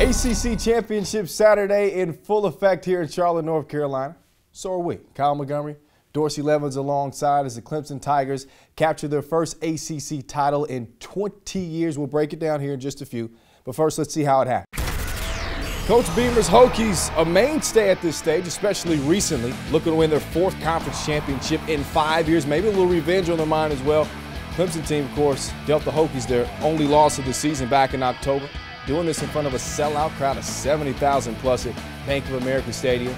ACC Championship Saturday in full effect here in Charlotte, North Carolina. So are we. Kyle Montgomery, Dorsey Levens alongside as the Clemson Tigers capture their first ACC title in 20 years. We'll break it down here in just a few. But first, let's see how it happened. Coach Beamer's Hokies, a mainstay at this stage, especially recently, looking to win their fourth conference championship in five years, maybe a little revenge on their mind as well. Clemson team, of course, dealt the Hokies their only loss of the season back in October, doing this in front of a sellout crowd of 70,000 plus at Bank of America Stadium.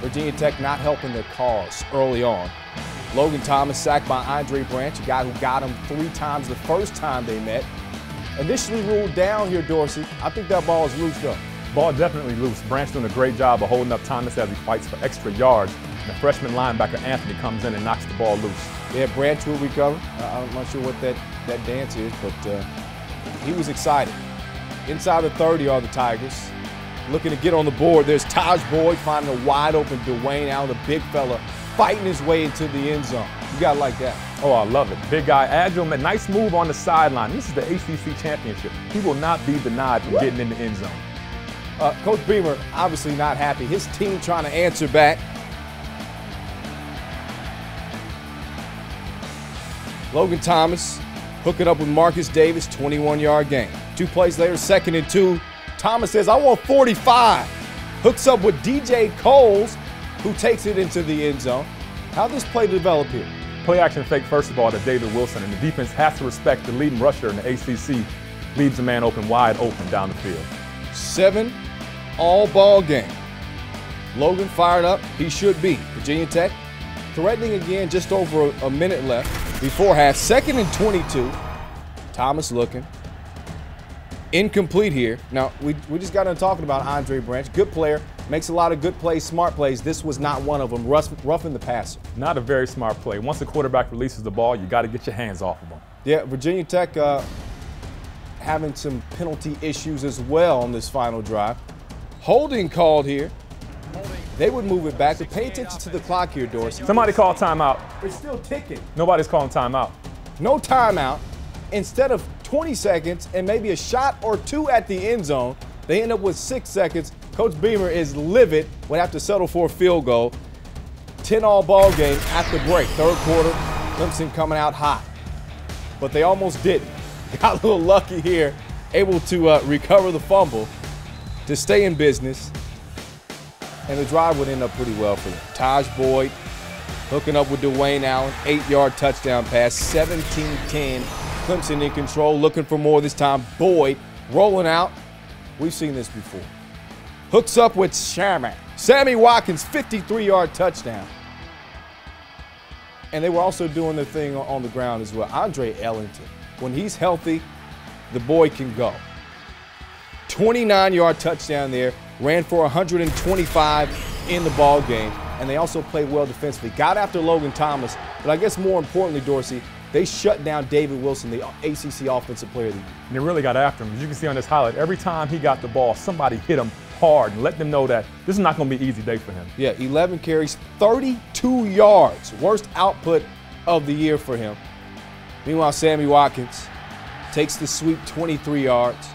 Virginia Tech not helping their cause early on. Logan Thomas sacked by Andre Branch, a guy who got him three times the first time they met. Initially ruled down here, Dorsey. I think that ball is loose though. Ball definitely loose. Branch doing a great job of holding up Thomas as he fights for extra yards. And the freshman linebacker Anthony comes in and knocks the ball loose. Yeah, Branch will recover. I'm not sure what that, that dance is, but uh, he was excited. Inside the 30 are the Tigers. Looking to get on the board. There's Tajh Boyd finding a wide open Dwayne Allen, the big fella, fighting his way into the end zone. You got like that. Oh, I love it. Big guy, agile, man. Nice move on the sideline. This is the ACC championship. He will not be denied from getting in the end zone. Uh, Coach Beamer obviously not happy. His team trying to answer back. Logan Thomas hooking up with Marcus Davis, 21 yard gain. Two plays later, second and two. Thomas says, I want 45. Hooks up with DJ Coles, who takes it into the end zone. How this play develop here? Play action fake, first of all, to David Wilson, and the defense has to respect the leading rusher in the ACC. Leaves a man open, wide open down the field. Seven all ball game. Logan fired up. He should be. Virginia Tech threatening again, just over a, a minute left before half. Second and 22. Thomas looking. Incomplete here. Now, we, we just got into talking about Andre Branch. Good player, makes a lot of good plays, smart plays. This was not one of them. Rough, roughing the passer. Not a very smart play. Once the quarterback releases the ball, you got to get your hands off of him. Yeah, Virginia Tech uh, having some penalty issues as well on this final drive. Holding called here. They would move it back. But pay attention to the clock here, Dorsey. Somebody call timeout. It's still ticking. Nobody's calling timeout. No timeout. Instead of 20 seconds and maybe a shot or two at the end zone, they end up with six seconds. Coach Beamer is livid, would have to settle for a field goal. 10 all ball game at the break. Third quarter, Clemson coming out hot. But they almost didn't. Got a little lucky here, able to uh, recover the fumble to stay in business. And the drive would end up pretty well for them. Tajh Boyd hooking up with Dwayne Allen, eight yard touchdown pass, 17 10. Clemson in control, looking for more this time. Boyd rolling out. We've seen this before. Hooks up with Sherman. Sammy Watkins, 53 yard touchdown. And they were also doing their thing on the ground as well. Andre Ellington, when he's healthy, the boy can go. 29 yard touchdown there, ran for 125 in the ball game, and they also played well defensively. Got after Logan Thomas, but I guess more importantly, Dorsey, they shut down David Wilson, the ACC Offensive Player of the Year. And they really got after him. As you can see on this highlight, every time he got the ball, somebody hit him hard and let them know that this is not going to be an easy day for him. Yeah, 11 carries, 32 yards. Worst output of the year for him. Meanwhile, Sammy Watkins takes the sweep 23 yards.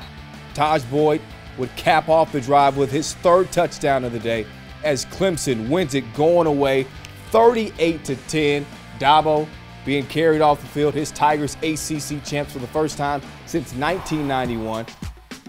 Tajh Boyd would cap off the drive with his third touchdown of the day as Clemson wins it going away 38 to 10. Dabo being carried off the field, his Tigers ACC champs for the first time since 1991.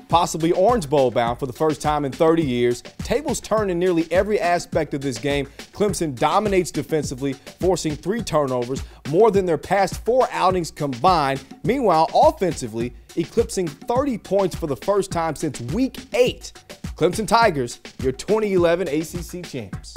Possibly Orange Bowl bound for the first time in 30 years. Tables turned in nearly every aspect of this game. Clemson dominates defensively, forcing three turnovers, more than their past four outings combined. Meanwhile, offensively, eclipsing 30 points for the first time since week eight. Clemson Tigers, your 2011 ACC champs.